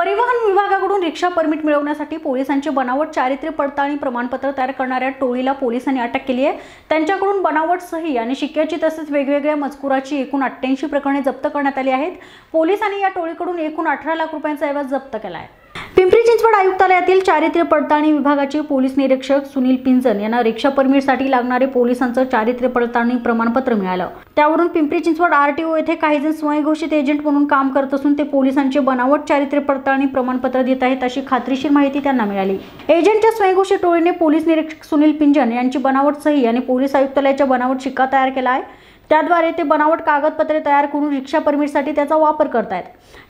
परिवहन विभागाकडून रिक्षा परमिट मिळवण्यासाठी पोलिसांची बनावट चारित्र्य पडताळणी प्रमाणपत्र तयार करणाऱ्या टोळीला पोलिसांनी अटक केली आहे. त्यांच्याकडून बनावट सही आणि शिक्क्याची तसेच वेगवेगळ्या मजकुराची एकूण अठ्ठ्याऐंशी प्रकरणे जप्त करण्यात आली आहेत. पोलिसांनी या टोळीकडून एकूण अठरा लाख रुपयांचा ऐवज जप्त केला आहे. पिंपरी चिंचवड आयुक्तालयातील चारित्र्य पडताळणी विभागाचे पोलीस निरीक्षक सुनील पिंजन यांना रिक्षा परमिटसाठी लागणारे पोलिसांचं चारित्र्य पडताळणी प्रमाणपत्र मिळालं. त्यावरून पिंपरी चिंचवड आरटीओ येथे काही जण स्वयंघोषित एजंट म्हणून काम करत असून ते पोलिसांचे बनावट चारित्र्य पडताळणी प्रमाणपत्र देत आहेत अशी खात्रीशीर माहिती त्यांना मिळाली. एजंटच्या स्वयंघोषित टोळीने पोलीस निरीक्षक सुनील पिंजन यांची बनावट सही आणि पोलीस आयुक्तालयाच्या बनावट शिक्का तयार केला आहे. त्याद्वारे ते बनावट कागदपत्रे तयार करून रिक्षा परमिटसाठी त्याचा वापर करतायत.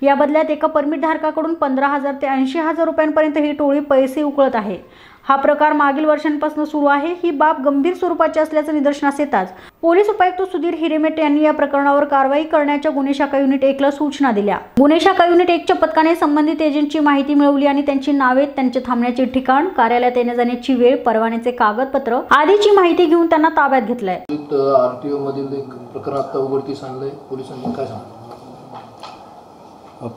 या बदल्यात एका परमिट धारकाकडून पंधरा हजार ते ऐंशी हजार रुपयांपर्यंत ही टोळी पैसे उकळत आहे. हा प्रकार मागील वर्षांपासून सुरू आहे. ही बाब गंभीर स्वरूपाची असल्याचं निदर्शनास येताच पोलीस उपायुक्त सुधीर हिरेमेट यांनी या प्रकरणावर कारवाई करण्याच्या गुन्हे शाखा युनिट एकला सूचना दिल्या. गुन्हे शाखा युनिट एकच्या पथकाने संबंधित एजंटची माहिती मिळवली आणि त्यांची नावे त्यांचे थांबण्याचे ठिकाण कार्यालयात येण्या जाण्याची वेळ परवान्याचे कागदपत्र आदीची माहिती घेऊन त्यांना ताब्यात घेतलंय. आर टी ओमधील एक प्रकरण आत्ता उघडकीस आणलंय. पोलिसांनी काय सांगा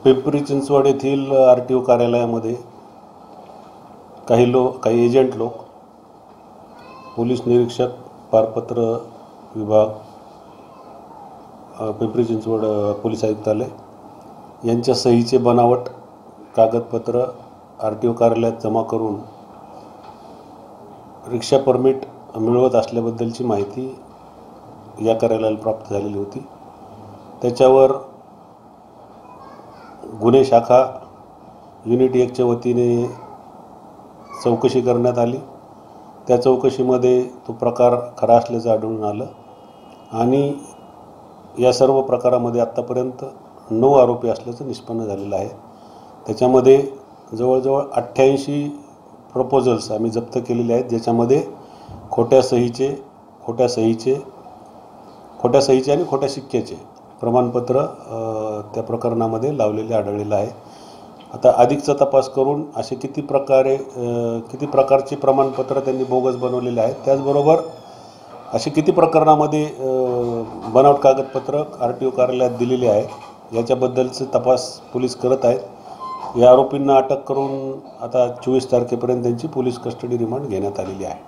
पिंपरी चिंचवड येथील आर टी ओ कार्यालयामध्ये काही लोक काही एजंट लोक पोलीस निरीक्षक पारपत्र विभाग पिंपरी चिंचवड पोलीस आयुक्तालय यांच्या सहीचे बनावट कागदपत्र आर टी ओ कार्यालयात जमा करून रिक्षा परमिट मिळवत असल्याबद्दलची माहिती या कार्यालयाला प्राप्त झालेली होती. त्याच्यावर गुन्हे शाखा युनिट एकच्या वतीने चौकशी करण्यात आली. त्या चौकशीमध्ये तो प्रकार खरा असल्याचं आढळून आलं आणि या सर्व प्रकारामध्ये आत्तापर्यंत नऊ आरोपी असल्याचं निष्पन्न झालेलं आहे. त्याच्यामध्ये जवळजवळ अठ्ठ्याऐंशी प्रपोजल्स आम्ही जप्त केलेले आहेत ज्याच्यामध्ये खोट्या सहीचे खोट्या सहीचे खोट्या सहीचे आणि खोट्या शिक्क्याचे प्रमाणपत्र त्या प्रकरणामध्ये लावलेले आढळलेलं आहे. आता अधिकचा तपास करून असे किती प्रकारे किती प्रकारचे प्रमाणपत्र त्यांनी बोगस बनवलेले आहेत त्याचबरोबर असे किती प्रकरणामध्ये बनावट कागदपत्र आर टी ओ कार्यालयात दिलेली आहे याच्याबद्दलचे तपास पोलीस करत आहेत. या आरोपींना अटक करून आता चोवीस तारखेपर्यंत त्यांची पोलीस कस्टडी रिमांड घेण्यात आलेली आहे.